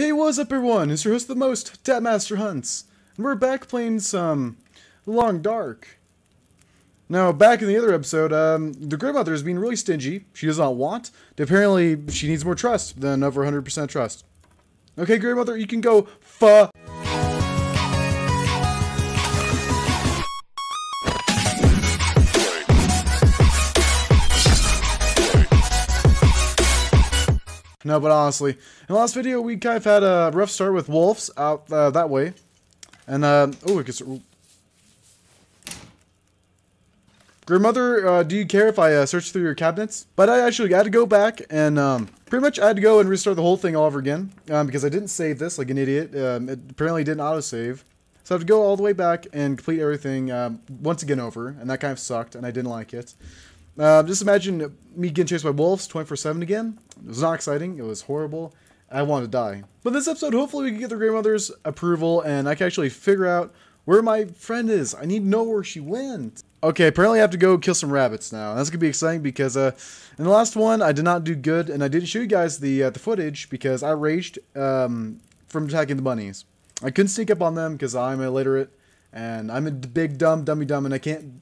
Hey, what's up everyone? It's your host the most, DatMaster Hunts. And we're back playing some Long Dark. Now, back in the other episode, um, the grandmother is being really stingy. She does not want. Apparently, she needs more trust than over 100% trust. Okay, grandmother, you can go fu- No, but honestly, in the last video, we kind of had a rough start with wolves out uh, that way. And, uh, oh, I guess... Grandmother, uh, do you care if I uh, search through your cabinets? But I actually had to go back and um, pretty much I had to go and restart the whole thing all over again um, because I didn't save this like an idiot. Um, it apparently didn't autosave. So I have to go all the way back and complete everything um, once again over, and that kind of sucked, and I didn't like it. Uh, just imagine me getting chased by wolves 24-7 again. It was not exciting. It was horrible. I wanted to die. But this episode, hopefully we can get the grandmother's approval and I can actually figure out where my friend is. I need to know where she went. Okay, apparently I have to go kill some rabbits now. That's to be exciting because uh, in the last one, I did not do good. And I didn't show you guys the, uh, the footage because I raged um, from attacking the bunnies. I couldn't sneak up on them because I'm illiterate. And I'm a big dumb dummy dumb and I can't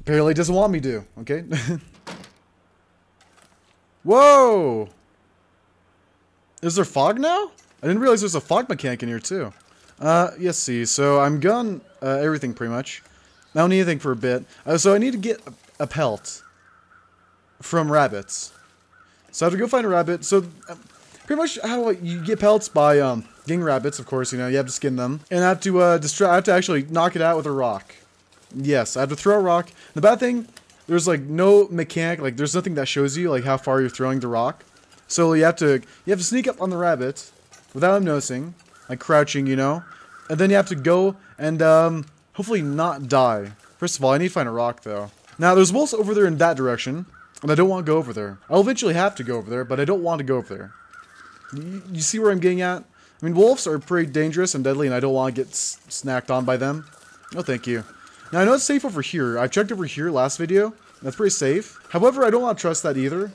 Apparently doesn't want me to, okay? Whoa! Is there fog now? I didn't realize there's a fog mechanic in here too. Uh, yes, see, so I'm gone uh, everything pretty much. I don't need anything for a bit. Uh, so I need to get a, a, pelt from rabbits. So I have to go find a rabbit. So uh, pretty much how you get pelts by um, getting rabbits, of course, you know, you have to skin them. And I have to uh, distract, I have to actually knock it out with a rock. Yes, I have to throw a rock. The bad thing, there's like no mechanic, like there's nothing that shows you like how far you're throwing the rock. So you have to you have to sneak up on the rabbit without him noticing, like crouching, you know. And then you have to go and um, hopefully not die. First of all, I need to find a rock though. Now there's wolves over there in that direction, and I don't want to go over there. I'll eventually have to go over there, but I don't want to go over there. You, you see where I'm getting at? I mean, wolves are pretty dangerous and deadly, and I don't want to get snacked on by them. No, thank you. Now, I know it's safe over here. I checked over here last video. That's pretty safe. However, I don't want to trust that either.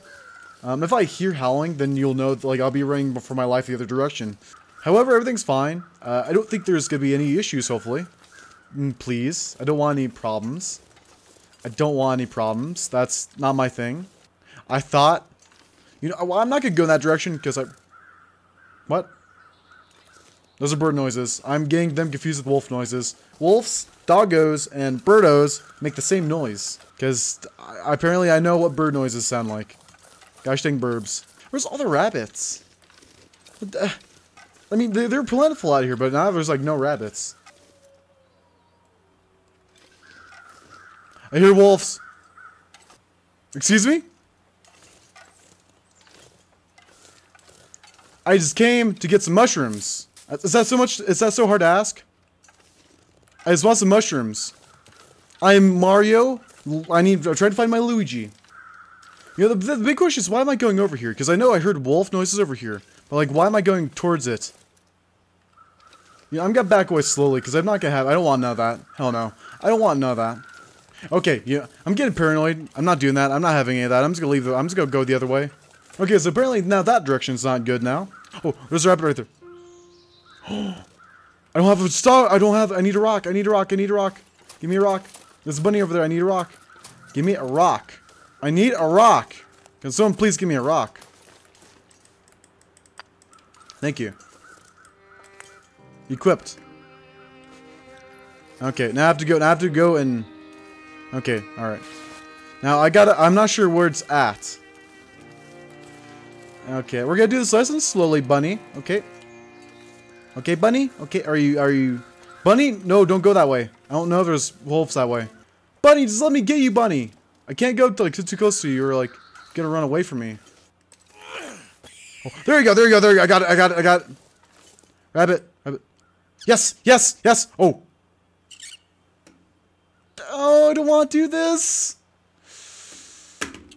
Um, if I hear howling, then you'll know that, like, I'll be running for my life the other direction. However, everything's fine. Uh, I don't think there's going to be any issues, hopefully. Mm, please. I don't want any problems. I don't want any problems. That's not my thing. I thought... You know, well, I'm not going to go in that direction because I... What? Those are bird noises. I'm getting them confused with wolf noises. Wolves, doggos, and birdos make the same noise. Because apparently I know what bird noises sound like. Gosh dang burbs. Where's all the rabbits? I mean, they're plentiful out here, but now there's like no rabbits. I hear wolves. Excuse me? I just came to get some mushrooms. Is that so much? Is that so hard to ask? I just want some mushrooms. I'm Mario. I need. I'm trying to find my Luigi. You know, the, the big question is why am I going over here? Because I know I heard wolf noises over here, but like, why am I going towards it? Yeah, I'm gonna back away slowly because I'm not gonna have. I don't want none of that. Hell no. I don't want none of that. Okay, yeah, I'm getting paranoid. I'm not doing that. I'm not having any of that. I'm just gonna leave. The, I'm just gonna go the other way. Okay, so apparently now that direction's not good now. Oh, there's a rabbit right there. Oh, I don't have a star. I don't have. I need a rock. I need a rock. I need a rock. Give me a rock. There's a bunny over there. I need a rock. Give me a rock. I need a rock. Can someone please give me a rock? Thank you. Equipped. Okay, now I have to go. Now I have to go and. Okay, all right. Now I gotta. I'm not sure where it's at. Okay, we're gonna do this lesson slowly, bunny. Okay. Okay, Bunny? Okay, are you, are you... Bunny? No, don't go that way. I don't know if there's wolves that way. Bunny, just let me get you, Bunny. I can't go like too close to you or like gonna run away from me. Oh, there you go, there you go, there you go. I got it, I got it, I got it. Rabbit, rabbit. Yes, yes, yes. Oh. Oh, I don't want to do this.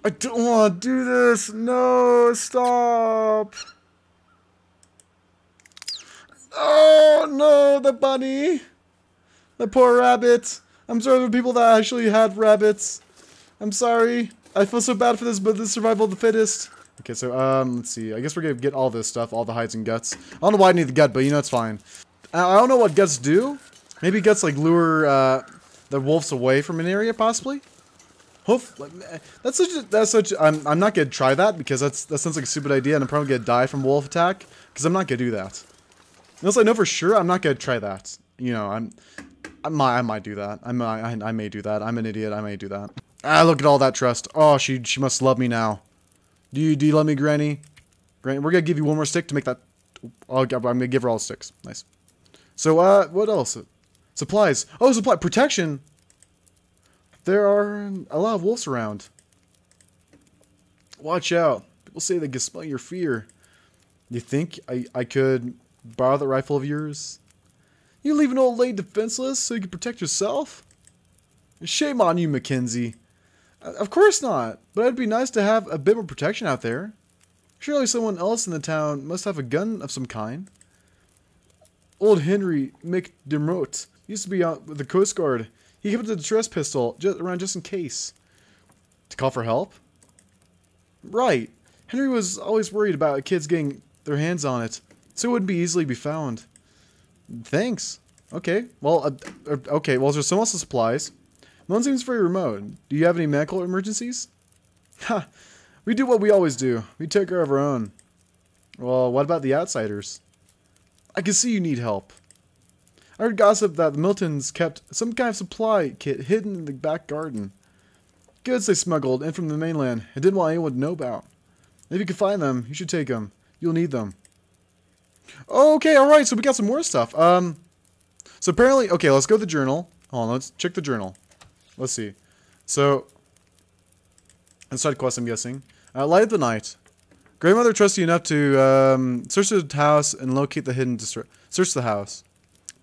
I don't want to do this. No, stop. Oh no, the bunny! The poor rabbit! I'm sorry for people that actually had rabbits. I'm sorry. I feel so bad for this, but the survival of the fittest. Okay, so, um, let's see. I guess we're gonna get all this stuff, all the hides and guts. I don't know why I need the gut, but you know it's fine. I don't know what guts do. Maybe guts, like, lure, uh, the wolves away from an area, possibly? Hope, that's such a, that's such, I'm, I'm not gonna try that, because that's, that sounds like a stupid idea, and I'm probably gonna die from wolf attack, because I'm not gonna do that. Unless I know for sure, I'm not gonna try that. You know, I'm, I might, I might do that. I might, I, I may do that. I'm an idiot. I may do that. Ah, look at all that trust. Oh, she, she must love me now. Do you, do you love me, Granny? Granny, we're gonna give you one more stick to make that. I'll, I'm gonna give her all sticks. Nice. So, uh, what else? Supplies. Oh, supply protection. There are a lot of wolves around. Watch out. People say they can smell your fear. You think I, I could borrow the rifle of yours? You leave an old lady defenseless so you can protect yourself? Shame on you, Mackenzie. Uh, of course not, but it'd be nice to have a bit more protection out there. Surely someone else in the town must have a gun of some kind. Old Henry McDermott used to be out with the Coast Guard. He kept a distress pistol just around just in case. To call for help? Right. Henry was always worried about kids getting their hands on it, so it wouldn't be easily be found. Thanks. Okay. Well, uh, uh, okay. Well, there's some also supplies. One seems very remote. Do you have any medical emergencies? Ha! We do what we always do. We take care of our own. Well, what about the outsiders? I can see you need help. I heard gossip that the Miltons kept some kind of supply kit hidden in the back garden. Goods they smuggled in from the mainland and didn't want anyone to know about. If you can find them, you should take them. You'll need them. Okay, alright, so we got some more stuff. Um, so apparently, okay, let's go to the journal. Hold on, let's check the journal. Let's see. So, inside quest, I'm guessing. Uh, Light of the Night. Grandmother trusts you enough to um, search the house and locate the hidden Search the house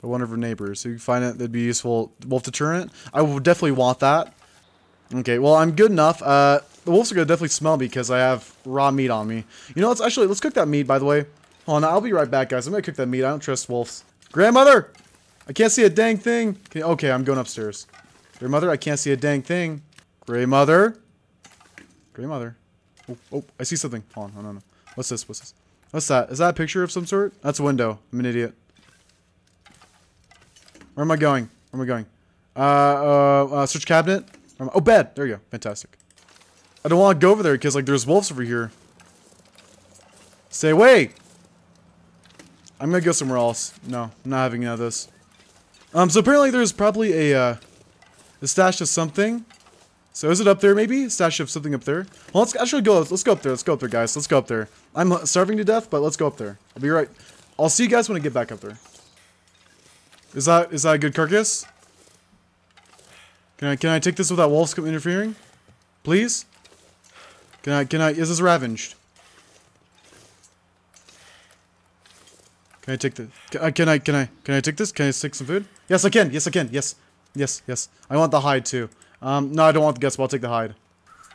by one of her neighbors. So you find it that'd be useful. Wolf deterrent. I would definitely want that. Okay, well I'm good enough. Uh, the wolves are gonna definitely smell me because I have raw meat on me. You know, let's actually let's cook that meat. By the way, hold on. I'll be right back, guys. I'm gonna cook that meat. I don't trust wolves. Grandmother, I can't see a dang thing. okay, I'm going upstairs. Grandmother, I can't see a dang thing. Grandmother. Grandmother. Oh, oh, I see something. Hold on, no, no, no. What's this? What's this? What's that? Is that a picture of some sort? That's a window. I'm an idiot. Where am I going? Where am I going? Uh, uh, uh search cabinet. Oh, bed. There you go. Fantastic. I don't want to go over there because, like, there's wolves over here. Stay away! I'm gonna go somewhere else. No, I'm not having none of this. Um, so apparently there's probably a, uh, a stash of something. So is it up there, maybe? Stash of something up there? Well, let's actually go. Let's go up there. Let's go up there, guys. Let's go up there. I'm starving to death, but let's go up there. I'll be right. I'll see you guys when I get back up there. Is that is that a good carcass? Can I can I take this without wolves interfering? Please? Can I can I is this ravaged? Can I take the can I can I can I can I take this? Can I take some food? Yes I can, yes I can, yes. Yes, yes. I want the hide too. Um no I don't want the guts, but I'll take the hide.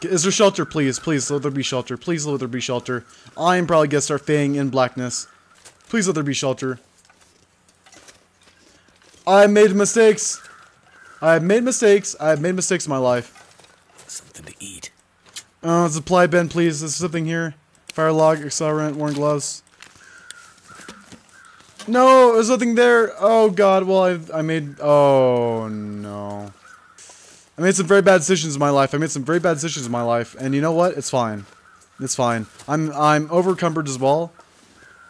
Is there shelter, please? Please let there be shelter. Please let there be shelter. I am probably gonna start fading in blackness. Please let there be shelter. I made mistakes. I've made mistakes. I've made mistakes in my life. Something to eat. Oh, supply bin, please. There's something here. Fire log, accelerant, worn gloves. No, there's nothing there. Oh god, well I I made oh no. I made some very bad decisions in my life. I made some very bad decisions in my life, and you know what? It's fine. It's fine. I'm I'm overcumbered as well.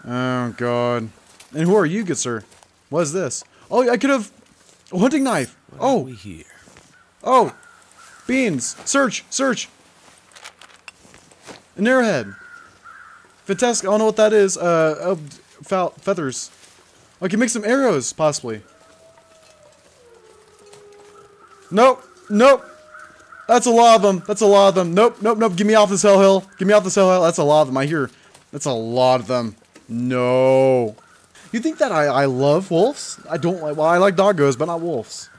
Oh god. And who are you, good sir? What is this? Oh, I could have a hunting knife. What oh, here? Oh, beans. Search, search. An arrowhead. Fantastic. I don't know what that is. Uh, uh feathers. I can make some arrows, possibly. Nope. Nope. That's a lot of them. That's a lot of them. Nope. Nope. Nope. Get me off this hell hill. Get me off this hell hill. That's a lot of them. I hear. That's a lot of them. No. You think that I, I love wolves? I don't like, well, I like doggos, but not wolves.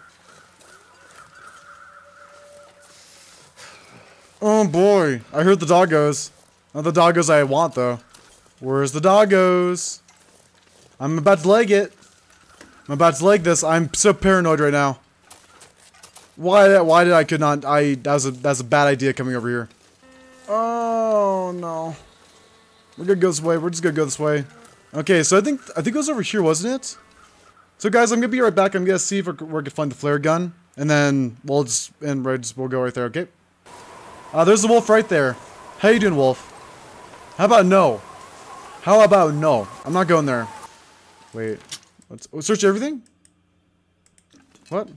Oh boy, I heard the doggos. Not the doggos I want though. Where's the doggos? I'm about to leg it. I'm about to leg this. I'm so paranoid right now. Why? Why did I could not? I that was a that's a bad idea coming over here. Oh no. We're gonna go this way. We're just gonna go this way. Okay, so I think I think it was over here, wasn't it? So guys, I'm gonna be right back. I'm gonna see if we're, gonna find the flare gun, and then we'll just and right, we'll go right there. Okay. Uh, there's the wolf right there. How you doing, wolf? How about no? How about no? I'm not going there. Wait. Let's oh, search everything. What?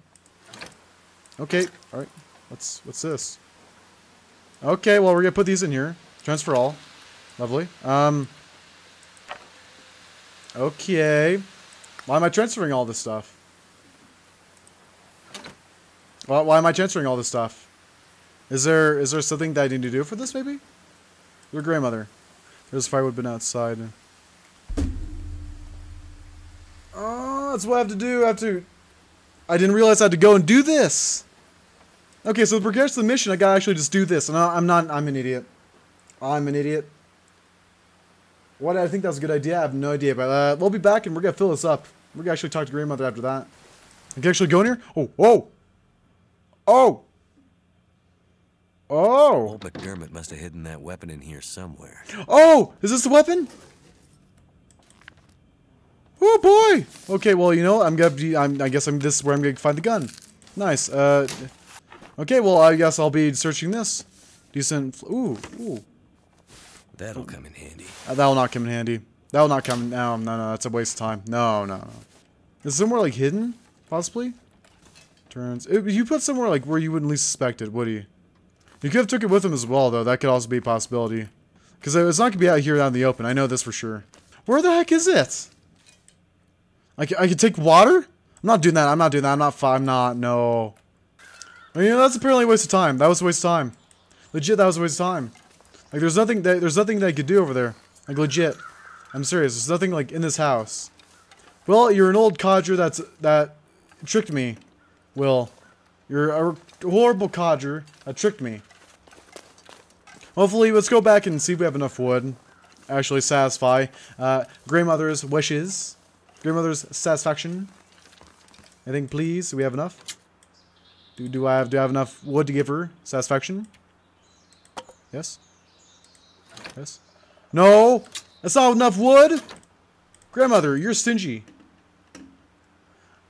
Okay. All right. What's what's this? Okay. Well, we're gonna put these in here. Transfer all. Lovely. Um. Okay. Why am I transferring all this stuff? Why, why am I transferring all this stuff? Is there is there something that I need to do for this, maybe? Your grandmother. There's firewood been outside. Oh, that's what I have to do. I have to... I didn't realize I had to go and do this. Okay, so with regards to the mission, I gotta actually just do this. And I, I'm not... I'm an idiot. I'm an idiot. What? I think that was a good idea. I have no idea. But uh, we'll be back and we're gonna fill this up. We're gonna actually talk to grandmother after that. I can actually go in here? Oh, whoa! Oh! Oh! Old McDermott must have hidden that weapon in here somewhere. Oh! Is this the weapon? Oh boy! Okay, well, you know, I'm gonna be, I'm, I guess I'm, this is where I'm gonna find the gun. Nice, uh, okay, well, I guess I'll be searching this. Decent, ooh, ooh. That'll come in handy. Uh, that'll not come in handy. That'll not come, no, no, no, that's a waste of time. No, no, no. Is it somewhere, like, hidden? Possibly? Turns, if you put somewhere, like, where you wouldn't least suspect it, would he? You could have took it with him as well, though. That could also be a possibility. Because it's not going to be out here out in the open. I know this for sure. Where the heck is it? I can, I can take water? I'm not doing that. I'm not doing that. I'm not. I'm not. No. I mean, that's apparently a waste of time. That was a waste of time. Legit, that was a waste of time. Like, there's nothing that there's nothing that I could do over there. Like, legit. I'm serious. There's nothing like in this house. Well, you're an old codger that's that tricked me. Will, you're a horrible codger that tricked me. Hopefully, let's go back and see if we have enough wood. Actually satisfy uh, grandmother's wishes. Grandmother's satisfaction. Anything, please? Do we have enough? Do, do I have do I have enough wood to give her satisfaction? Yes. Yes. No, that's not enough wood. Grandmother, you're stingy.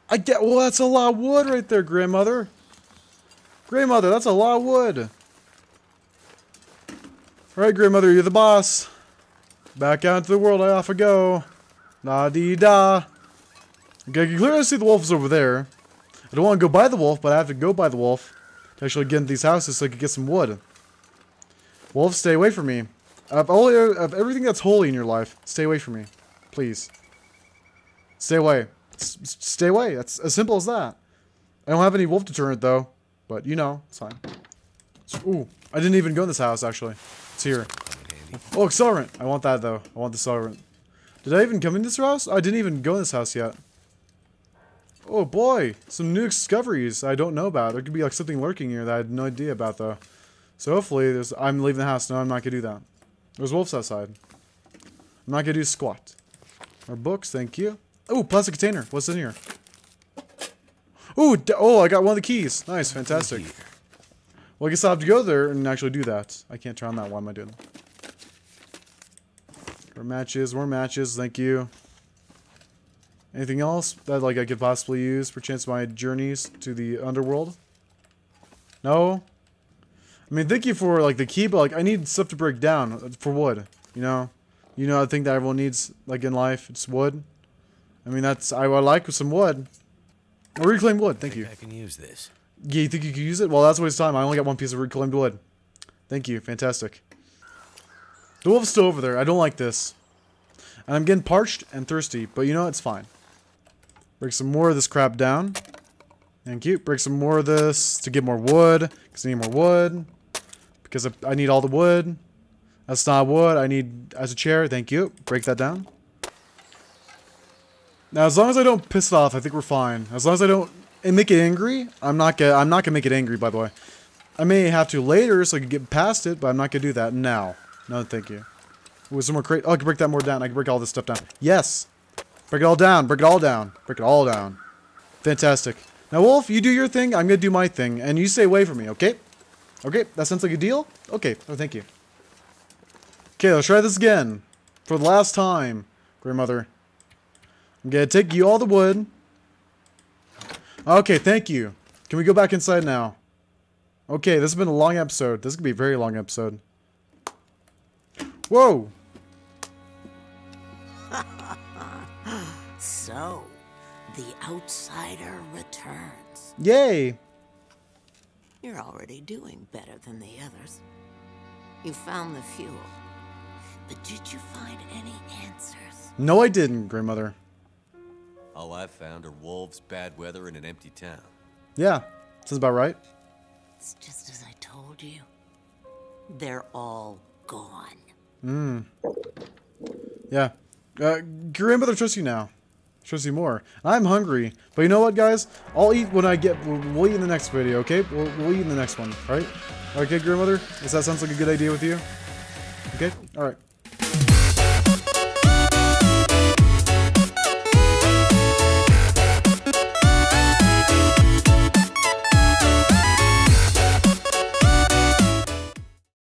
I get. Well, that's a lot of wood right there, grandmother. Grandmother, that's a lot of wood. Alright, grandmother, you're the boss. Back out into the world, I off I go. La dee da. Okay, I can clearly see the wolf is over there. I don't want to go by the wolf, but I have to go by the wolf to actually get into these houses so I can get some wood. Wolf, stay away from me. Of, all, of everything that's holy in your life, stay away from me. Please. Stay away. S stay away. That's as simple as that. I don't have any wolf deterrent, though. But, you know, it's fine. So, ooh, I didn't even go in this house, actually. It's here. Oh, accelerant. I want that, though. I want the accelerant. Did I even come in this house? I didn't even go in this house yet. Oh, boy. Some new discoveries I don't know about. There could be, like, something lurking here that I had no idea about, though. So, hopefully, there's... I'm leaving the house. No, I'm not gonna do that. There's wolves outside. I'm not gonna do squat. Our books, thank you. Oh, plastic container. What's in here? Ooh, oh, I got one of the keys. Nice, fantastic. Well, I guess I'll have to go there and actually do that. I can't turn on that. Why am I doing that? Matches, more matches. Thank you. Anything else that like I could possibly use for chance my journeys to the underworld? No. I mean, thank you for like the key, but like I need stuff to break down uh, for wood. You know, you know, I think that everyone needs like in life. It's wood. I mean, that's I would like some wood. Or reclaimed wood. Thank you. I can use this. Yeah, you think you could use it? Well, that's a waste of time. I only got one piece of reclaimed wood. Thank you. Fantastic. The wolf's still over there. I don't like this. And I'm getting parched and thirsty, but you know, it's fine. Break some more of this crap down. Thank you. Break some more of this to get more wood, because I need more wood. Because I need all the wood. That's not wood. I need as a chair. Thank you. Break that down. Now, as long as I don't piss it off, I think we're fine. As long as I don't and make it angry, I'm not gonna. I'm not gonna make it angry. By the way, I may have to later so I can get past it, but I'm not gonna do that now. No, thank you. With some more crate. Oh, I can break that more down. I can break all this stuff down. Yes. Break it all down. Break it all down. Break it all down. Fantastic. Now, Wolf, you do your thing. I'm gonna do my thing, and you stay away from me. Okay? Okay. That sounds like a deal. Okay. Oh, thank you. Okay, let's try this again. For the last time, grandmother. I'm gonna take you all the wood. Okay, thank you. Can we go back inside now? Okay, this has been a long episode. This could be a very long episode. Whoa! So, the outsider returns. Yay! You're already doing better than the others. You found the fuel. But did you find any answers? No, I didn't, grandmother. All I've found are wolves, bad weather, and an empty town. Yeah, sounds about right. It's just as I told you. They're all gone. Yeah. Uh, grandmother trusts you now. Trusts you more. I'm hungry. But you know what, guys? I'll eat when I get... We'll, we'll eat in the next video, okay? We'll, we'll eat in the next one, right? Okay, grandmother? Does that sounds like a good idea with you? Okay? Alright.